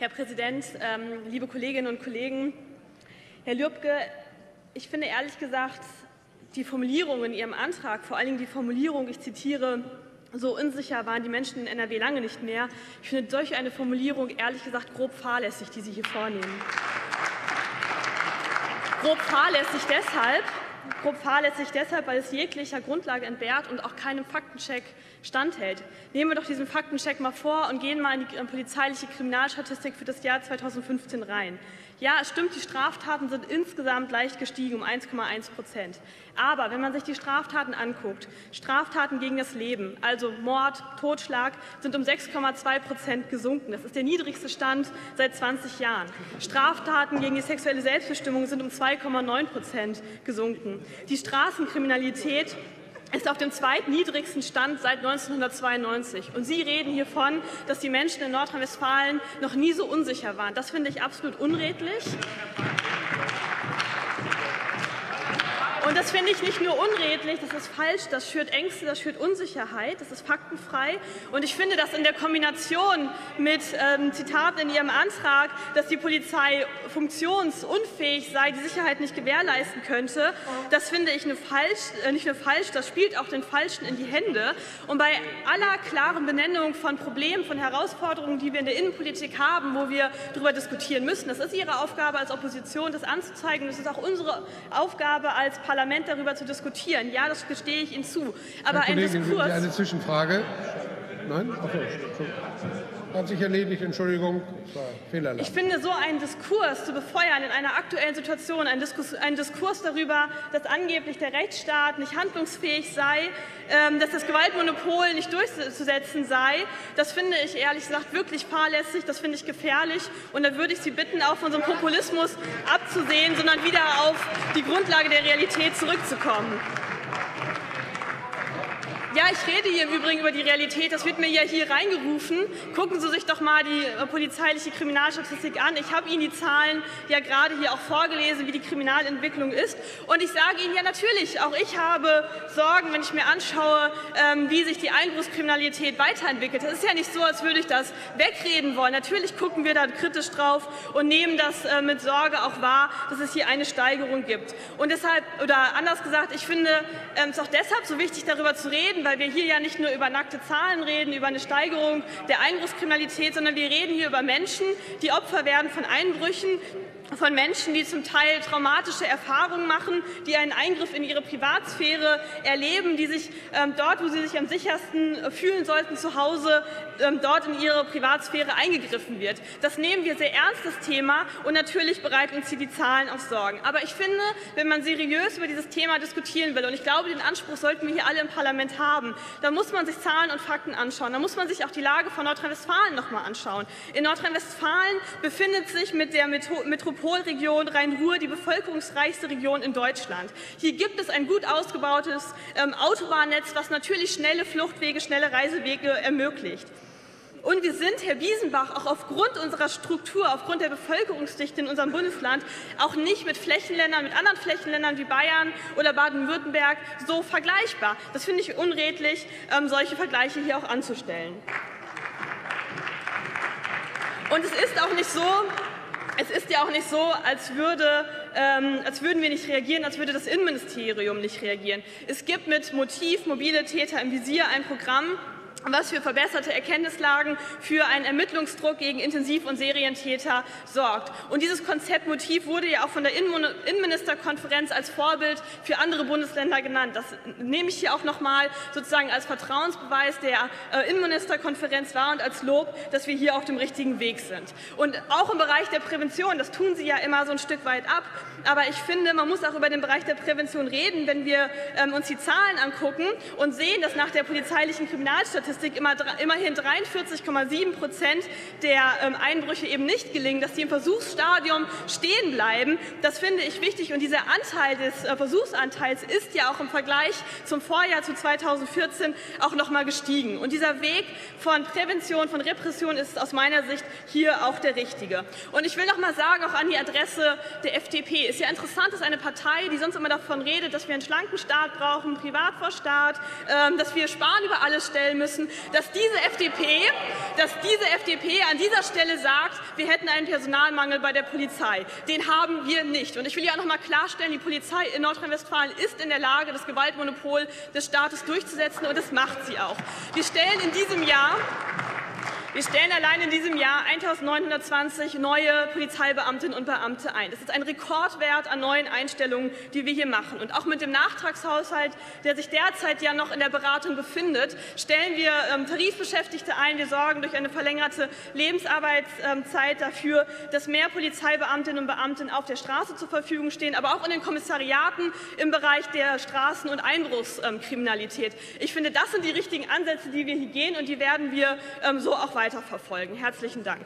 Herr Präsident, ähm, liebe Kolleginnen und Kollegen! Herr Lübcke, ich finde ehrlich gesagt die Formulierung in Ihrem Antrag, vor allen Dingen die Formulierung, ich zitiere, so unsicher waren die Menschen in NRW lange nicht mehr. Ich finde solch eine Formulierung ehrlich gesagt grob fahrlässig, die Sie hier vornehmen. Grob fahrlässig deshalb, grob fahrlässig deshalb, weil es jeglicher Grundlage entbehrt und auch keinem Faktencheck standhält. Nehmen wir doch diesen Faktencheck mal vor und gehen mal in die äh, polizeiliche Kriminalstatistik für das Jahr 2015 rein. Ja, es stimmt, die Straftaten sind insgesamt leicht gestiegen um 1,1 Prozent. Aber wenn man sich die Straftaten anguckt, Straftaten gegen das Leben, also Mord, Totschlag, sind um 6,2 Prozent gesunken. Das ist der niedrigste Stand seit 20 Jahren. Straftaten gegen die sexuelle Selbstbestimmung sind um 2,9 Prozent gesunken. Die Straßenkriminalität ist auf dem zweitniedrigsten Stand seit 1992. Und Sie reden hiervon, dass die Menschen in Nordrhein-Westfalen noch nie so unsicher waren. Das finde ich absolut unredlich. Und das finde ich nicht nur unredlich, das ist falsch, das schürt Ängste, das schürt Unsicherheit, das ist faktenfrei. Und ich finde, dass in der Kombination mit ähm, Zitaten in Ihrem Antrag, dass die Polizei funktionsunfähig sei, die Sicherheit nicht gewährleisten könnte, das finde ich eine falsch, äh, nicht nur falsch, das spielt auch den Falschen in die Hände. Und bei aller klaren Benennung von Problemen, von Herausforderungen, die wir in der Innenpolitik haben, wo wir darüber diskutieren müssen, das ist Ihre Aufgabe als Opposition, das anzuzeigen. Das ist auch unsere Aufgabe als Parlament Parlament darüber zu diskutieren. Ja, das gestehe ich Ihnen zu. Aber Herr ein Kollegin, Diskurs. Eine Zwischenfrage. Nein? Okay. Hat sich erledigt, Entschuldigung, Fehlerland. Ich finde, so einen Diskurs zu befeuern in einer aktuellen Situation, ein Diskurs, ein Diskurs darüber, dass angeblich der Rechtsstaat nicht handlungsfähig sei, ähm, dass das Gewaltmonopol nicht durchzusetzen sei, das finde ich ehrlich gesagt wirklich fahrlässig, das finde ich gefährlich. Und da würde ich Sie bitten, auch von so einem Populismus abzusehen, sondern wieder auf die Grundlage der Realität zurückzukommen. Ja, ich rede hier im Übrigen über die Realität. Das wird mir ja hier reingerufen. Gucken Sie sich doch mal die äh, polizeiliche Kriminalstatistik an. Ich habe Ihnen die Zahlen ja gerade hier auch vorgelesen, wie die Kriminalentwicklung ist. Und ich sage Ihnen ja natürlich, auch ich habe Sorgen, wenn ich mir anschaue, ähm, wie sich die Einbruchskriminalität weiterentwickelt. Es ist ja nicht so, als würde ich das wegreden wollen. Natürlich gucken wir da kritisch drauf und nehmen das äh, mit Sorge auch wahr, dass es hier eine Steigerung gibt. Und deshalb, oder anders gesagt, ich finde ähm, es auch deshalb so wichtig, darüber zu reden, weil wir hier ja nicht nur über nackte Zahlen reden, über eine Steigerung der Einbruchskriminalität, sondern wir reden hier über Menschen, die Opfer werden von Einbrüchen, von Menschen, die zum Teil traumatische Erfahrungen machen, die einen Eingriff in ihre Privatsphäre erleben, die sich ähm, dort, wo sie sich am sichersten fühlen sollten, zu Hause, ähm, dort in ihre Privatsphäre eingegriffen wird. Das nehmen wir sehr ernst, das Thema, und natürlich bereiten uns hier die Zahlen auf Sorgen. Aber ich finde, wenn man seriös über dieses Thema diskutieren will, und ich glaube, den Anspruch sollten wir hier alle im Parlament haben, dann muss man sich Zahlen und Fakten anschauen. Dann muss man sich auch die Lage von Nordrhein-Westfalen noch mal anschauen. In Nordrhein-Westfalen befindet sich mit der Metropole Metropolregion Rhein-Ruhr die bevölkerungsreichste Region in Deutschland. Hier gibt es ein gut ausgebautes ähm, Autobahnnetz, was natürlich schnelle Fluchtwege, schnelle Reisewege ermöglicht. Und wir sind, Herr Wiesenbach, auch aufgrund unserer Struktur, aufgrund der Bevölkerungsdichte in unserem Bundesland auch nicht mit Flächenländern, mit anderen Flächenländern wie Bayern oder Baden-Württemberg so vergleichbar. Das finde ich unredlich, ähm, solche Vergleiche hier auch anzustellen. Und es ist auch nicht so, es ist ja auch nicht so, als, würde, ähm, als würden wir nicht reagieren, als würde das Innenministerium nicht reagieren. Es gibt mit Motiv mobile Täter im Visier ein Programm, was für verbesserte Erkenntnislagen für einen Ermittlungsdruck gegen Intensiv- und Serientäter sorgt. Und dieses Konzept Motiv wurde ja auch von der Innenministerkonferenz als Vorbild für andere Bundesländer genannt. Das nehme ich hier auch noch mal sozusagen als Vertrauensbeweis der äh, Innenministerkonferenz wahr und als Lob, dass wir hier auf dem richtigen Weg sind. Und auch im Bereich der Prävention, das tun Sie ja immer so ein Stück weit ab, aber ich finde, man muss auch über den Bereich der Prävention reden, wenn wir ähm, uns die Zahlen angucken und sehen, dass nach der polizeilichen Kriminalstatistik Statistik immer, immerhin 43,7 Prozent der ähm, Einbrüche eben nicht gelingen, dass die im Versuchsstadium stehen bleiben. Das finde ich wichtig. Und dieser Anteil des äh, Versuchsanteils ist ja auch im Vergleich zum Vorjahr zu 2014 auch noch mal gestiegen. Und dieser Weg von Prävention, von Repression ist aus meiner Sicht hier auch der richtige. Und ich will noch mal sagen, auch an die Adresse der FDP. Ist ja interessant, dass eine Partei, die sonst immer davon redet, dass wir einen schlanken Staat brauchen, Privatvorstaat, ähm, dass wir Sparen über alles stellen müssen, müssen, dass diese FDP, dass diese FDP an dieser Stelle sagt, wir hätten einen Personalmangel bei der Polizei. Den haben wir nicht. Und ich will ja auch noch mal klarstellen, die Polizei in Nordrhein-Westfalen ist in der Lage, das Gewaltmonopol des Staates durchzusetzen, und das macht sie auch. Wir stellen in diesem Jahr wir stellen allein in diesem Jahr 1.920 neue Polizeibeamtinnen und Beamte ein. Das ist ein Rekordwert an neuen Einstellungen, die wir hier machen. Und auch mit dem Nachtragshaushalt, der sich derzeit ja noch in der Beratung befindet, stellen wir ähm, Tarifbeschäftigte ein. Wir sorgen durch eine verlängerte Lebensarbeitszeit dafür, dass mehr Polizeibeamtinnen und Beamte auf der Straße zur Verfügung stehen, aber auch in den Kommissariaten im Bereich der Straßen- und Einbruchskriminalität. Ich finde, das sind die richtigen Ansätze, die wir hier gehen, und die werden wir ähm, so auch weiterverfolgen. Herzlichen Dank.